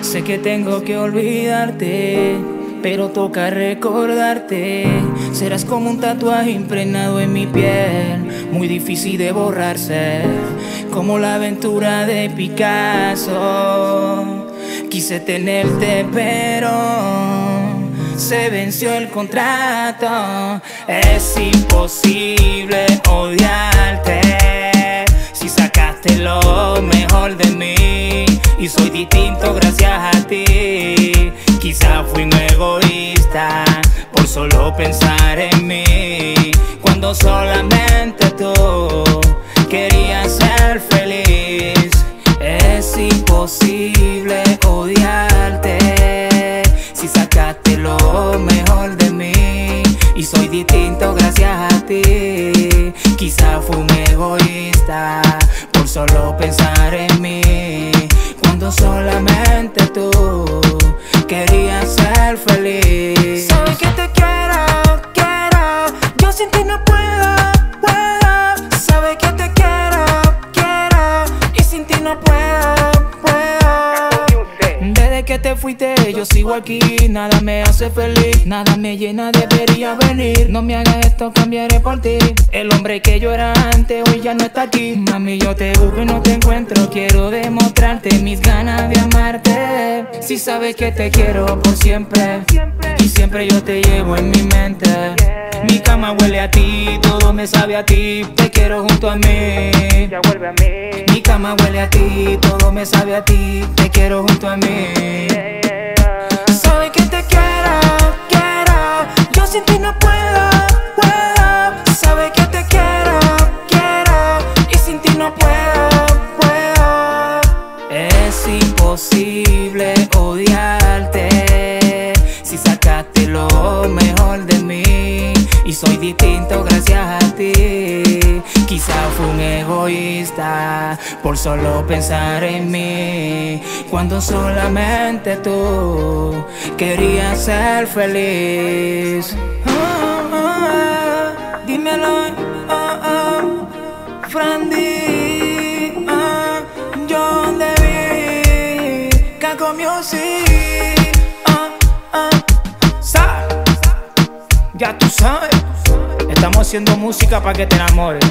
Sé que tengo que olvidarte, pero toca recordarte. Serás como un tatuaje impregnado en mi piel, muy difícil de borrarse, como la aventura de Picasso. Quise tenerte, pero se venció el contrato. Es imposible odiarte si sacaste lo mejor de mí y soy distinto gracias a ti. Quizá fui un egoísta por solo pensar en mí cuando solamente tú querías ser feliz. Es imposible Quizá fui un egoísta por solo pensar en que te fuiste yo sigo aquí, nada me hace feliz, nada me llena, debería venir. No me hagas esto, cambiaré por ti. El hombre que yo era antes hoy ya no está aquí. Mami, yo te busco y no te encuentro. Quiero demostrarte mis ganas de amarte. Si sabes que te quiero por siempre y siempre yo te llevo en mi mente. Mi cama huele a ti, todo me sabe a ti. Te quiero junto a mí. Ya vuelve a mí. Mi cama huele a ti, todo me sabe a ti. Te quiero junto a mí. Imposible odiarte si sacaste lo mejor de mí y soy distinto gracias a ti. Quizá fui un egoísta por solo pensar en mí cuando solamente tú querías ser feliz. Caco Music, ah, ah, ya tú sabes, estamos haciendo música para que te enamores.